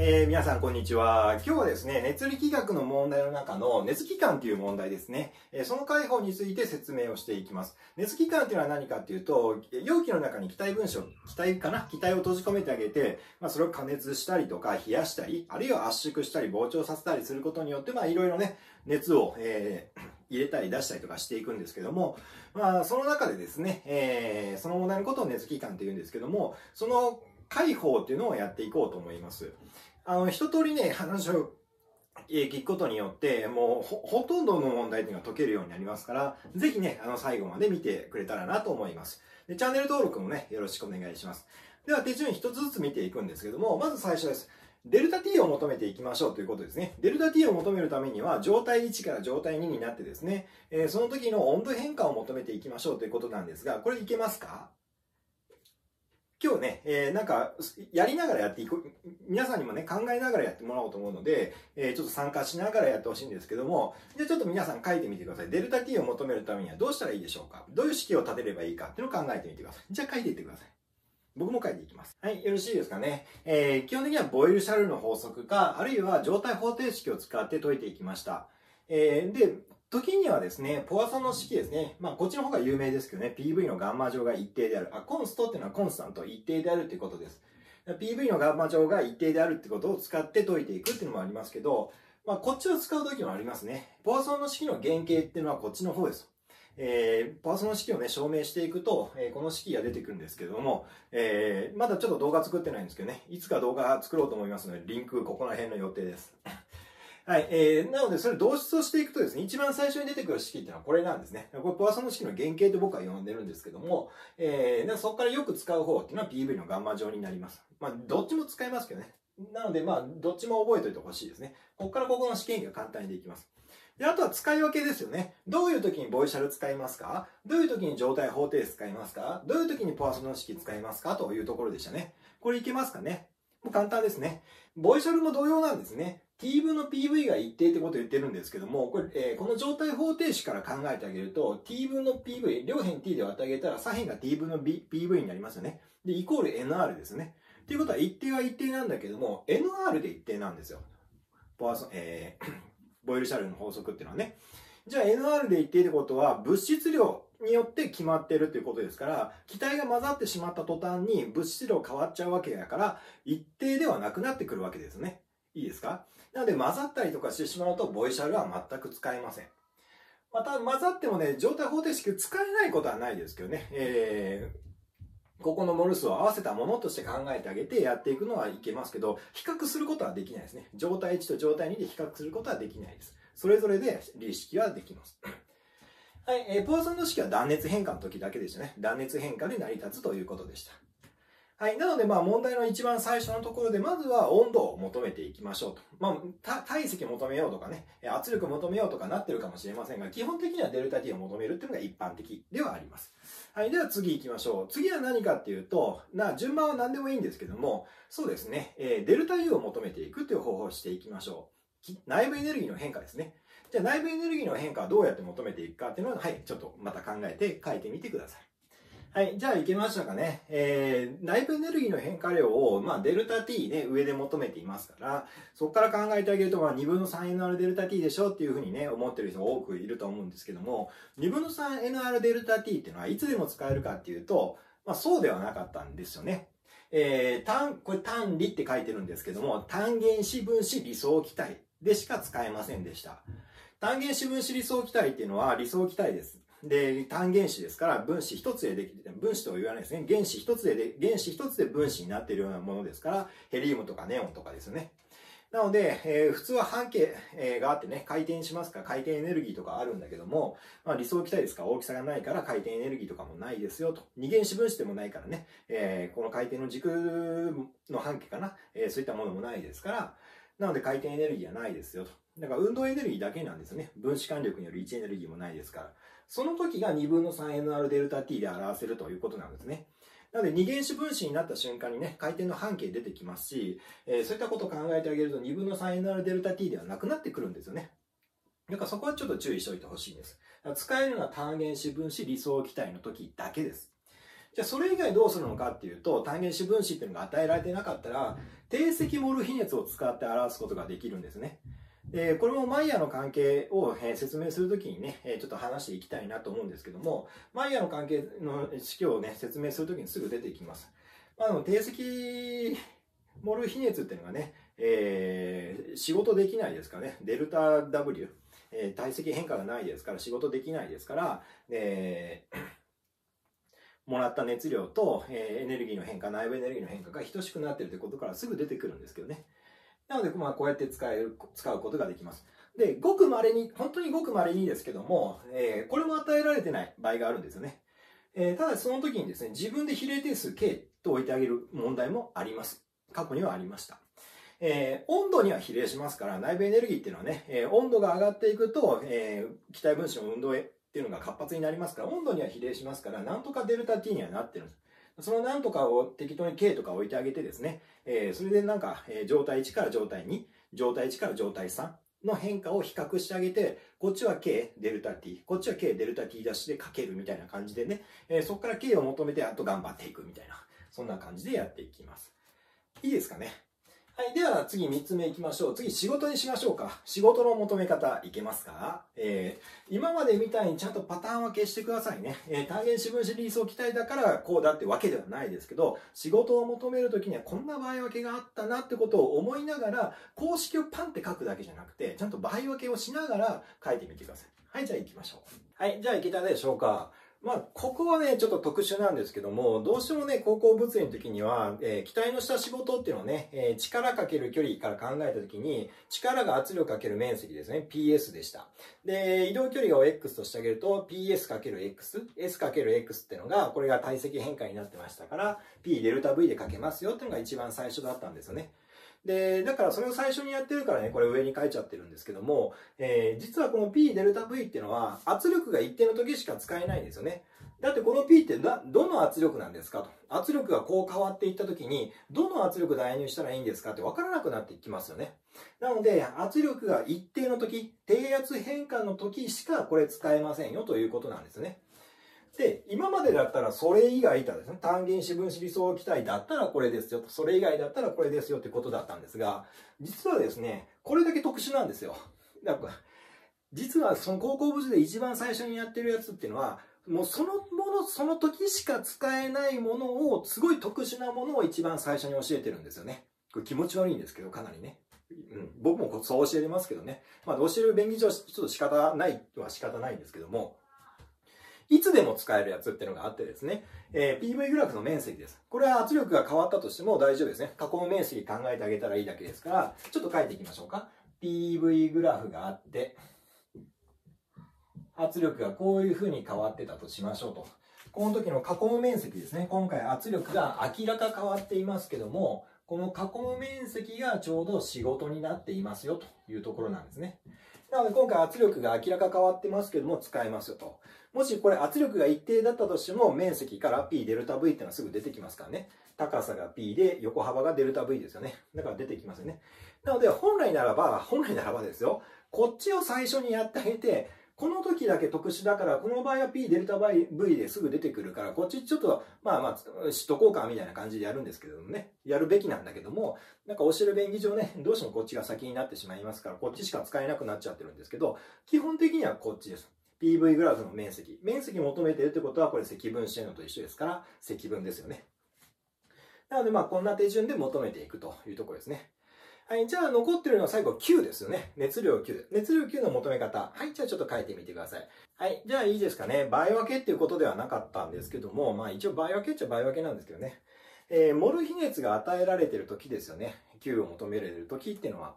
えー、皆さんこんにちは。今日はですね、熱力学の問題の中の熱機関という問題ですね。えー、その解放について説明をしていきます。熱機関というのは何かっていうと、容器の中に気体分子を、気体かな？気体を閉じ込めてあげて、まあそれを加熱したりとか冷やしたり、あるいは圧縮したり膨張させたりすることによって、まあいろいろね、熱を、えー、入れたり出したりとかしていくんですけども、まあその中でですね、えー、その問題のことを熱機関と言うんですけども、その解放っていうのをやっていこうと思います。あの、一通りね、話を聞くことによって、もうほ、とんどの問題っていうのが解けるようになりますから、ぜひね、あの、最後まで見てくれたらなと思います。で、チャンネル登録もね、よろしくお願いします。では、手順一つずつ見ていくんですけども、まず最初です。デルタ t を求めていきましょうということですね。デルタ t を求めるためには、状態1から状態2になってですね、えー、その時の温度変化を求めていきましょうということなんですが、これいけますか？今日ね、えー、なんか、やりながらやっていく、皆さんにもね、考えながらやってもらおうと思うので、えー、ちょっと参加しながらやってほしいんですけども、じゃあちょっと皆さん書いてみてください。デルタ t を求めるためにはどうしたらいいでしょうか？どういう式を立てればいいかっていうのを考えてみてください。じゃあ書いていってください。僕も書いていきます。はい、よろしいですかね？えー、基本的にはボイルシャルの法則か、あるいは状態方程式を使って解いていきました。えー、で、時にはですね、ポアソンの式ですね。まあ、こっちの方が有名ですけどね、PV のガンマ乗が一定である。あ、コンストっていうのはコンスタント、一定であるっていうことです。PV のガンマ乗が一定であるってことを使って解いていくっていうのもありますけど、まあ、こっちを使う時もありますね。ポアソンの式の原型っていうのはこっちの方です。えー、ポアソンの式をね、証明していくと、えー、この式が出てくるんですけども、えー、まだちょっと動画作ってないんですけどね、いつか動画作ろうと思いますので、リンクここら辺の予定です。はい。えー、なので、それ導出をしていくとですね、一番最初に出てくる式っていうのはこれなんですね。これ、ポワソンの式の原型と僕は呼んでるんですけども、えー、そこからよく使う方っていうのは PV のガンマ乗になります。まあ、どっちも使えますけどね。なので、まあ、どっちも覚えておいてほしいですね。ここからここの試験が簡単にできます。で、あとは使い分けですよね。どういう時にボイシャル使いますか？どういう時に状態方程式使いますか？どういう時にポワソンの式使いますか？というところでしたね。これいけますかね？もう簡単ですね。ボイシャルも同様なんですね。T 分の PV が一定ってことを言ってるんですけども、これ、えー、この状態方程式から考えてあげると、t 分の PV、両辺 t で割ってあげたら、左辺が t 分の、B、PV になりますよね。で、イコール NR ですね。っていうことは一定は一定なんだけども、NR で一定なんですよ。ポアソ、えー、ボイルシャルの法則っていうのはね。じゃあ NR で一定ってことは、物質量によって決まってるっていうことですから、気体が混ざってしまった途端に物質量変わっちゃうわけだから、一定ではなくなってくるわけですね。いいですか？なので混ざったりとかしてしまうと、ボイシャルは全く使えません。また混ざってもね、状態方程式使えないことはないですけどね、えー、ここのモル数を合わせたものとして考えてあげてやっていくのはいけますけど、比較することはできないですね。状態1と状態2で比較することはできないです。それぞれで理式はできます。はい、えー、ポアソンの式は断熱変化の時だけでしたね。断熱変化で成り立つということでした。はい。なので、まあ、問題の一番最初のところで、まずは温度を求めていきましょうと。まあ、体積求めようとかね、圧力求めようとかなってるかもしれませんが、基本的にはデルタ T を求めるっていうのが一般的ではあります。はい。では次行きましょう。次は何かっていうと、な、順番は何でもいいんですけども、そうですね、えー、デルタ U を求めていくという方法をしていきましょう。内部エネルギーの変化ですね。じゃあ内部エネルギーの変化はどうやって求めていくかっていうのは、はい、ちょっとまた考えて書いてみてください。はい。じゃあ、いけましたかね。えー、内部エネルギーの変化量を、まあ、デルタ T ね、上で求めていますから、そこから考えてあげると、まあ、2分の 3NR デルタ T でしょっていうふうにね、思ってる人多くいると思うんですけども、2分の 3NR デルタ T っていうのはいつでも使えるかっていうと、まあ、そうではなかったんですよね。えー、単、これ単理って書いてるんですけども、単原子分子理想気体でしか使えませんでした。単原子分子理想気体っていうのは理想気体です。で、単原子ですから、分子一つでできて、分子とは言わないですね。原子一つでで、原子一つで分子になっているようなものですから、ヘリウムとかネオンとかですね。なので、えー、普通は半径、があってね、回転しますから回転エネルギーとかあるんだけども、まあ理想気体ですから大きさがないから回転エネルギーとかもないですよと。二原子分子でもないからね、えー、この回転の軸の半径かな、えそういったものもないですから、なので回転エネルギーはないですよと。だから運動エネルギーだけなんですよね。分子間力による位置エネルギーもないですから。その時が2分の 3NR デルタ T で表せるということなんですね。なので、二原子分子になった瞬間にね、回転の半径出てきますし、えー、そういったことを考えてあげると2分の 3NR デルタ T ではなくなってくるんですよね。だからそこはちょっと注意しておいてほしいんです。使えるのは単原子分子理想気体の時だけです。じゃあそれ以外どうするのかっていうと、単元子分子っていうのが与えられてなかったら、定積モル比熱を使って表すことができるんですね。えこれもマイヤーの関係を、え説明するときにね、えちょっと話していきたいなと思うんですけども、マイヤーの関係の式をね、説明するときにすぐ出てきます。あ、の定積モル比熱っていうのがね、えー、仕事できないですかね、デルタ W、えー、体積変化がないですから仕事できないですから、えー、もらった熱量と、えー、エネルギーの変化、内部エネルギーの変化が等しくなっているということからすぐ出てくるんですけどね。なので、まあ、こうやって使える、使うことができます。で、ごく稀に、本当にごく稀にですけども、えー、これも与えられてない場合があるんですよね。えー、ただその時にですね、自分で比例定数 K と置いてあげる問題もあります。過去にはありました。えー、温度には比例しますから、内部エネルギーっていうのはね、えー、温度が上がっていくと、えー、気体分子の運動へっていうのが活発になりますから、温度には比例しますから、なんとかデルタ T にはなってるんです。その何とかを適当に K とか置いてあげてですね、えー、それでなんか、えー、状態1から状態2、状態1から状態3の変化を比較してあげて、こっちは K デルタ T、こっちは K デルタ T ダッシュでかけるみたいな感じでね、えー、そこから K を求めてあと頑張っていくみたいな、そんな感じでやっていきます。いいですかね？はい。では次3つ目いきましょう。次仕事にしましょうか。仕事の求め方いけますか？えー、今までみたいにちゃんとパターン分けしてくださいね。えー、単元子分子理想期待だからこうだってわけではないですけど、仕事を求めるときにはこんな場合分けがあったなってことを思いながら、公式をパンって書くだけじゃなくて、ちゃんと場合分けをしながら書いてみてください。はい、じゃあ行きましょう。はい、じゃあいけたでしょうか。まあ、ここはね、ちょっと特殊なんですけども、どうしてもね、高校物理の時には、えー、機体の下仕事っていうのをね、えー、力かける距離から考えた時に、力が圧力かける面積ですね、PS でした。で、移動距離を X としてあげると、PS かける X、S かける X っていうのが、これが体積変化になってましたから、P デルタ V でかけますよっていうのが一番最初だったんですよね。で、だからそれを最初にやってるからね、これ上に書いちゃってるんですけども、えー、実はこの P デルタ V っていうのは圧力が一定の時しか使えないんですよね。だってこの P ってどの圧力なんですかと。圧力がこう変わっていった時に、どの圧力代入したらいいんですかって分からなくなっていきますよね。なので、圧力が一定の時、低圧変換の時しかこれ使えませんよということなんですね。で、今までだったらそれ以外だですね、単元子分子理想気体だったらこれですよと、それ以外だったらこれですよってことだったんですが、実はですね、これだけ特殊なんですよ。だから実はその高校物理で一番最初にやってるやつっていうのは、もうそのもの、その時しか使えないものを、すごい特殊なものを一番最初に教えてるんですよね。これ気持ち悪いんですけど、かなりね。うん、僕もそう教えてますけどね。まあ、教える便宜上、ちょっと仕方ないは仕方ないんですけども、いつでも使えるやつっていうのがあってですね、えー、PV グラフの面積です。これは圧力が変わったとしても大丈夫ですね。加工面積考えてあげたらいいだけですから、ちょっと書いていきましょうか。PV グラフがあって、圧力がこういう風に変わってたとしましょうと。この時の囲む面積ですね。今回圧力が明らか変わっていますけども、この囲む面積がちょうど仕事になっていますよというところなんですね。なので今回圧力が明らか変わってますけども使えますよと。もしこれ圧力が一定だったとしても面積から P デルタ V っていうのはすぐ出てきますからね。高さが P で横幅がデルタ V ですよね。だから出てきますよね。なので本来ならば、本来ならばですよ。こっちを最初にやってあげて、この時だけ特殊だから、この場合は P デルタ V ですぐ出てくるから、こっちちょっと、まあまあ、しとこうかみたいな感じでやるんですけどもね、やるべきなんだけども、なんか教える便宜上ね、どうしてもこっちが先になってしまいますから、こっちしか使えなくなっちゃってるんですけど、基本的にはこっちです。PV グラフの面積。面積求めてるってことは、これ積分してるのと一緒ですから、積分ですよね。なので、まあ、こんな手順で求めていくというところですね。はい、じゃあ残ってるのは最後 Q ですよね。熱量 Q。熱量 Q の求め方。はい、じゃあちょっと書いてみてください。はい、じゃあいいですかね。倍分けっていうことではなかったんですけども、まあ一応倍分けっちゃ倍分けなんですけどね。えー、モル比熱が与えられてる時ですよね。Q を求められる時っていうのは。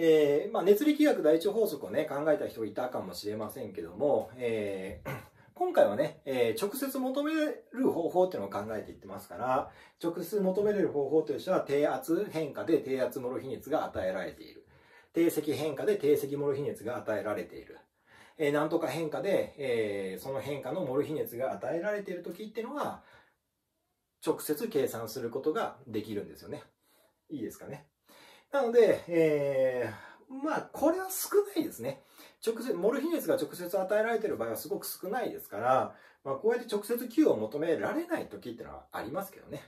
えー、まあ熱力学第一法則をね、考えた人いたかもしれませんけども、えー 今回はね、えー、直接求める方法っていうのを考えていってますから、直接求めれる方法としては、低圧変化で低圧モル比熱が与えられている。低積変化で低積モル比熱が与えられている。えー、なんとか変化で、えー、その変化のモル比熱が与えられている時っていうのは、直接計算することができるんですよね。いいですかね？なので、えー、まあ、これは少ないですね。直接、モルヒ熱が直接与えられている場合はすごく少ないですから、まあ、こうやって直接 Q を求められない時ってのはありますけどね。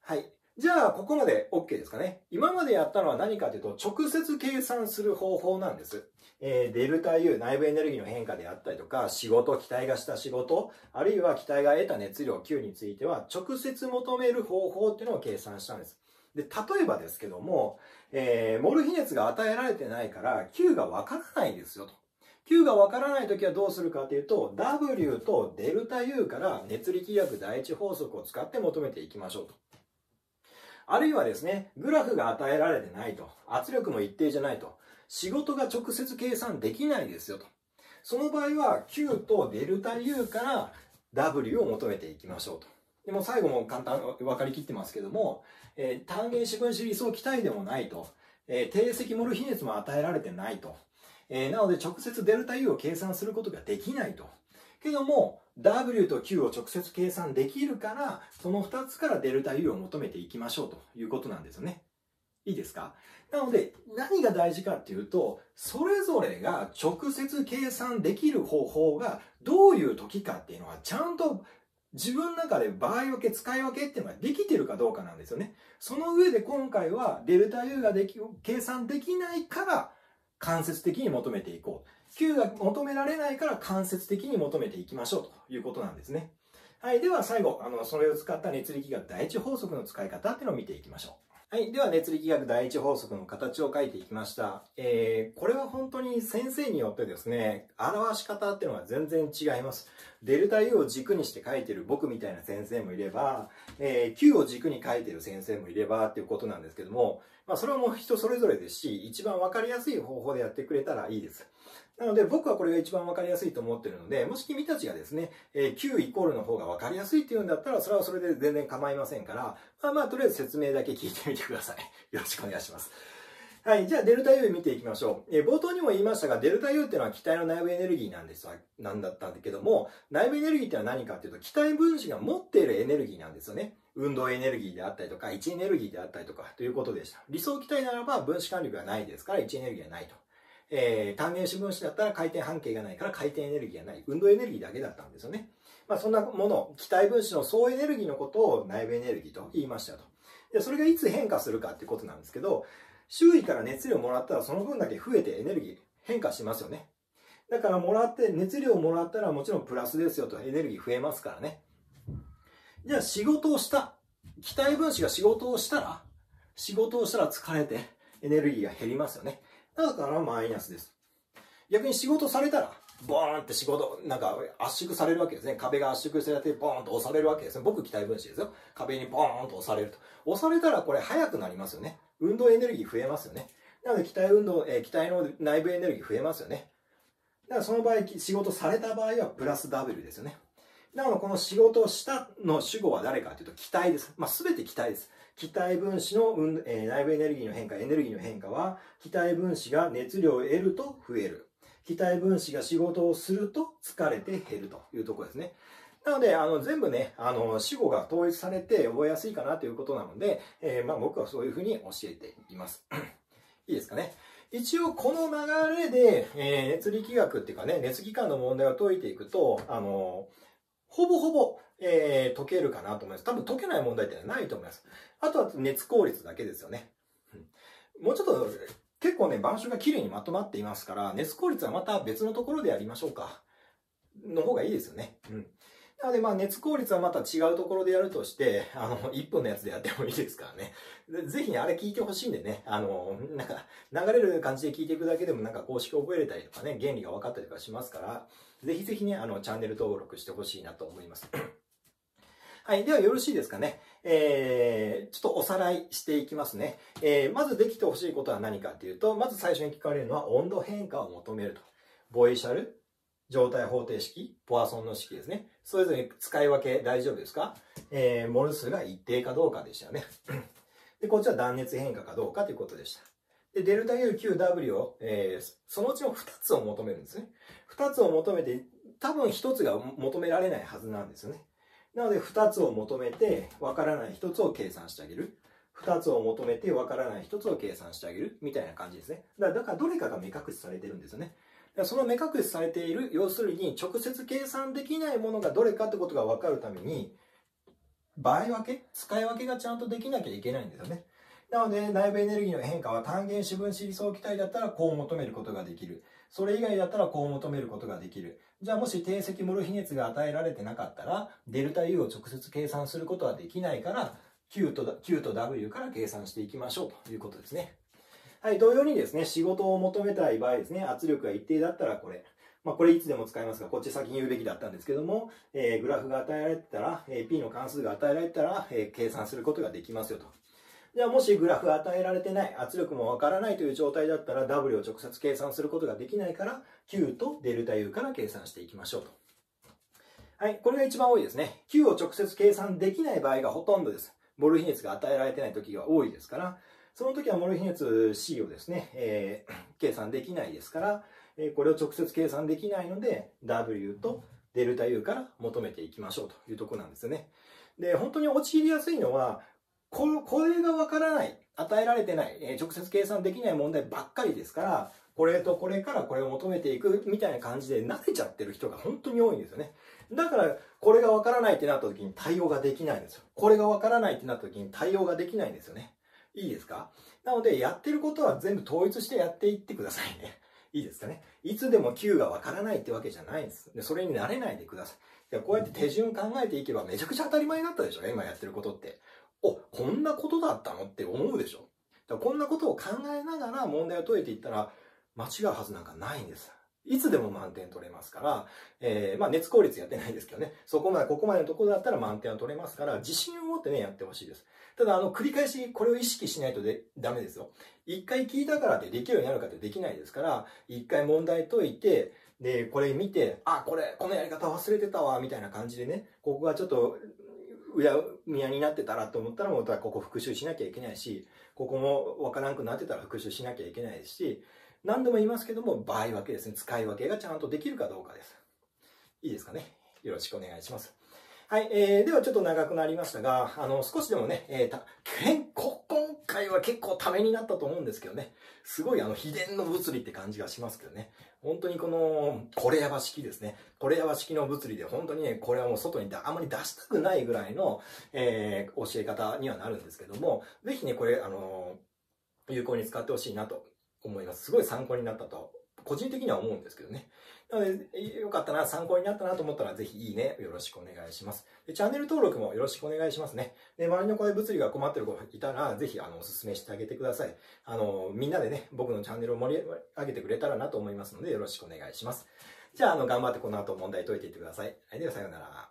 はい。じゃあ、ここまで OK ですかね。今までやったのは何かというと、直接計算する方法なんです。えー、デルタ U、内部エネルギーの変化であったりとか、仕事、機体がした仕事、あるいは機体が得た熱量 Q については、直接求める方法っていうのを計算したんです。で、例えばですけども、えー、モル比熱が与えられてないから、Q がわからないですよと。Q がわからないときはどうするかというと、W とデルタ U から熱力学第一法則を使って求めていきましょうと。あるいはですね、グラフが与えられてないと。圧力も一定じゃないと。仕事が直接計算できないですよと。その場合は Q とデルタ U から W を求めていきましょうと。でも最後も簡単、分かりきってますけども、えー、単元子分子理想気体でもないと。えー、定積モル比熱も与えられてないと。えー、なので直接デルタ U を計算することができないと。けども、W と Q を直接計算できるから、その2つからデルタ U を求めていきましょうということなんですよね。いいですか？なので、何が大事かっていうと、それぞれが直接計算できる方法がどういう時かっていうのはちゃんと自分の中で場合分け、使い分けっていうのができてるかどうかなんですよね。その上で今回はデルタ U ができ、計算できないから間接的に求めていこう。Q が求められないから間接的に求めていきましょうということなんですね。はい。では最後、あの、それを使った熱力学第一法則の使い方っていうのを見ていきましょう。はい。では、熱力学第一法則の形を書いていきました。えー、これは本当に先生によってですね、表し方っていうのは全然違います。デルタ U を軸にして書いてる僕みたいな先生もいれば、えー、Q を軸に書いてる先生もいればっていうことなんですけども、まあ、それはもう人それぞれですし、一番わかりやすい方法でやってくれたらいいです。なので僕はこれが一番わかりやすいと思ってるので、もし君たちがですね、えー、Q イコールの方がわかりやすいっていうんだったら、それはそれで全然構いませんから、まあまあ、とりあえず説明だけ聞いてみてください。よろしくお願いします。はい。じゃあ、デルタ U 見ていきましょう。えー、冒頭にも言いましたが、デルタ U っていうのは気体の内部エネルギーなんですわ、なんだったんだけども、内部エネルギーってのは何かっていうと、気体分子が持っているエネルギーなんですよね。運動エネルギーであったりとか、位置エネルギーであったりとか、ということでした。理想気体ならば分子間力がないですから、位置エネルギーがないと。えー、単元子分子だったら回転半径がないから回転エネルギーがない。運動エネルギーだけだったんですよね。まあそんなもの、気体分子の総エネルギーのことを内部エネルギーと言いましたと。で、それがいつ変化するかっていうことなんですけど、周囲から熱量をもらったらその分だけ増えてエネルギー変化しますよね。だからもらって、熱量をもらったらもちろんプラスですよとエネルギー増えますからね。じゃあ仕事をした。気体分子が仕事をしたら、仕事をしたら疲れてエネルギーが減りますよね。だからマイナスです。逆に仕事されたら、ボーンって仕事、なんか圧縮されるわけですね。壁が圧縮されてボーンと押されるわけですね。僕期待分子ですよ。壁にボーンと押されると。押されたらこれ速くなりますよね。運動エネルギー増えますよね。なので気体運動、えー、気体の内部エネルギー増えますよね。だからその場合、仕事された場合はプラス W ですよね。なのこの仕事をしたの主語は誰かというと気体です。まあ、全て気体です。気体分子の、えー、内部エネルギーの変化、エネルギーの変化は、気体分子が熱量を得ると増える。気体分子が仕事をすると疲れて減るというところですね。なので、あの、全部ね、あの、死語が統一されて覚えやすいかなということなので、えー、まあ僕はそういうふうに教えています。いいですかね。一応この流れで、えー、熱力学っていうかね、熱機関の問題を解いていくと、あの、ほぼほぼ、えー、解けるかなと思います。多分解けない問題ってないと思います。あとは熱効率だけですよね。もうちょっと、結構ね、板書が綺麗にまとまっていますから、熱効率はまた別のところでやりましょうか。の方がいいですよね。うん。なので、まあ、熱効率はまた違うところでやるとして、あの、1分のやつでやってもいいですからね。ぜひね、あれ聞いてほしいんでね、あの、なんか、流れる感じで聞いていくだけでもなんか公式覚えれたりとかね、原理が分かったりとかしますから、ぜひぜひね、あの、チャンネル登録してほしいなと思います。はい。ではよろしいですかね。えー、ちょっとおさらいしていきますね。えー、まずできてほしいことは何かっていうと、まず最初に聞かれるのは温度変化を求めると。ボイシャル、状態方程式、ポアソンの式ですね。それぞれ使い分け大丈夫ですか？えー、モル数が一定かどうかでしたよね。で、こっちは断熱変化かどうかということでした。で、デルタ UQW を、えー、そのうちの2つを求めるんですね。2つを求めて、多分1つが求められないはずなんですよね。なので、2つを求めて、わからない1つを計算してあげる。2つを求めて、わからない1つを計算してあげる。みたいな感じですね。だから、だからどれかが目隠しされてるんですよね。その目隠しされている、要するに直接計算できないものがどれかってことが分かるために、場合分け使い分けがちゃんとできなきゃいけないんですよね。なので、内部エネルギーの変化は単元子分子理想気体だったらこう求めることができる。それ以外だったらこう求めることができる。じゃあもし定積モル比熱が与えられてなかったら、デルタ U を直接計算することはできないから、Q と Q と W から計算していきましょうということですね。はい、同様にですね、仕事を求めたい場合ですね、圧力が一定だったらこれ。まあ、これいつでも使いますが、こっち先に言うべきだったんですけども、えー、グラフが与えられてたら、えー、P の関数が与えられてたら、えー、計算することができますよと。じゃあもしグラフ与えられてない、圧力もわからないという状態だったら W を直接計算することができないから Q とデルタ U から計算していきましょうと。はい、これが一番多いですね。Q を直接計算できない場合がほとんどです。モル比熱が与えられてない時が多いですから、その時はモル比熱 C をですね、えー、計算できないですから、えー、これを直接計算できないので W とデルタ U から求めていきましょうというとこなんですよね。で、本当に陥りやすいのは、ここれがわからない、与えられてない、えー、直接計算できない問題ばっかりですから、これとこれからこれを求めていくみたいな感じで慣れちゃってる人が本当に多いんですよね。だから、これがわからないってなった時に対応ができないんですよ。これがわからないってなった時に対応ができないんですよね。いいですか？なので、やってることは全部統一してやっていってくださいね。いいですかね？いつでも Q がわからないってわけじゃないんです。で、それに慣れないでください。こうやって手順考えていけばめちゃくちゃ当たり前になったでしょ？今やってることって。お、こんなことだったのって思うでしょ？だこんなことを考えながら問題を解いていったら、間違うはずなんかないんです。いつでも満点取れますから、えー、まあ熱効率やってないですけどね、そこまで、ここまでのところだったら満点は取れますから、自信を持ってね、やってほしいです。ただ、あの、繰り返しこれを意識しないとで、ダメですよ。一回聞いたからってできるようになるかってできないですから、一回問題解いて、で、これ見て、あ、これ、このやり方忘れてたわ、みたいな感じでね、ここがちょっとうやむやになってたらと思ったら、またここ復習しなきゃいけないし、ここもわからんくなってたら復習しなきゃいけないし、何度も言いますけども、場合分けですね。使い分けがちゃんとできるかどうかです。いいですかね？よろしくお願いします。はい、えー、ではちょっと長くなりましたが、あの、少しでもね、えー、た、今回は結構ためになったと思うんですけどね、すごいあの、秘伝の物理って感じがしますけどね、本当にこの、これやば式ですね、これやば式の物理で本当にね、これはもう外にあまり出したくないぐらいの、えー、教え方にはなるんですけども、ぜひね、これ、あの、有効に使ってほしいなと思います。すごい参考になったと、個人的には思うんですけどね。なので、よかったな、参考になったなと思ったら、ぜひいいね、よろしくお願いします。でチャンネル登録もよろしくお願いしますね。で、周りの声物理が困ってる子がいたら、ぜひ、あの、お勧めしてあげてください。あの、みんなでね、僕のチャンネルを盛り上げてくれたらなと思いますので、よろしくお願いします。じゃあ、あの、頑張ってこの後問題解いていってください。はい、では、さようなら。